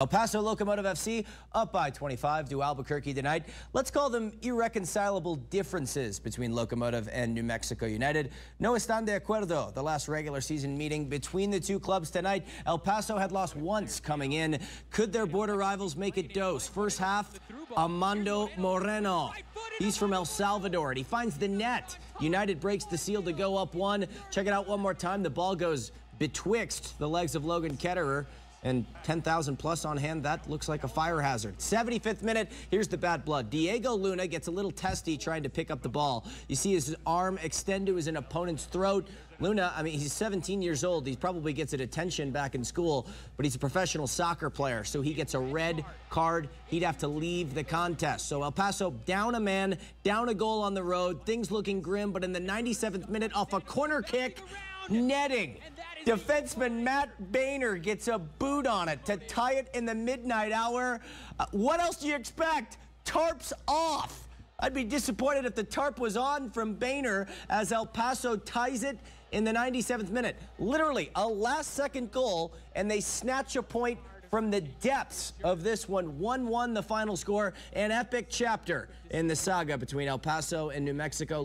El Paso Locomotive FC up by 25 to Albuquerque tonight. Let's call them irreconcilable differences between Locomotive and New Mexico United. No están de acuerdo. The last regular season meeting between the two clubs tonight. El Paso had lost once coming in. Could their border rivals make it dose? First half, Amando Moreno. He's from El Salvador, and he finds the net. United breaks the seal to go up one. Check it out one more time. The ball goes betwixt the legs of Logan Ketterer and 10,000 plus on hand, that looks like a fire hazard. 75th minute, here's the bad blood. Diego Luna gets a little testy trying to pick up the ball. You see his arm extend to his opponent's throat. Luna, I mean, he's 17 years old. He probably gets a detention back in school, but he's a professional soccer player, so he gets a red card. He'd have to leave the contest. So El Paso down a man, down a goal on the road. Things looking grim, but in the 97th minute, off a corner kick, netting. Defenseman Matt Bahner gets a boot on it to tie it in the midnight hour. Uh, what else do you expect? Tarp's off. I'd be disappointed if the tarp was on from Bahner as El Paso ties it in the 97th minute. Literally a last second goal, and they snatch a point from the depths of this one. 1 1 the final score, an epic chapter in the saga between El Paso and New Mexico.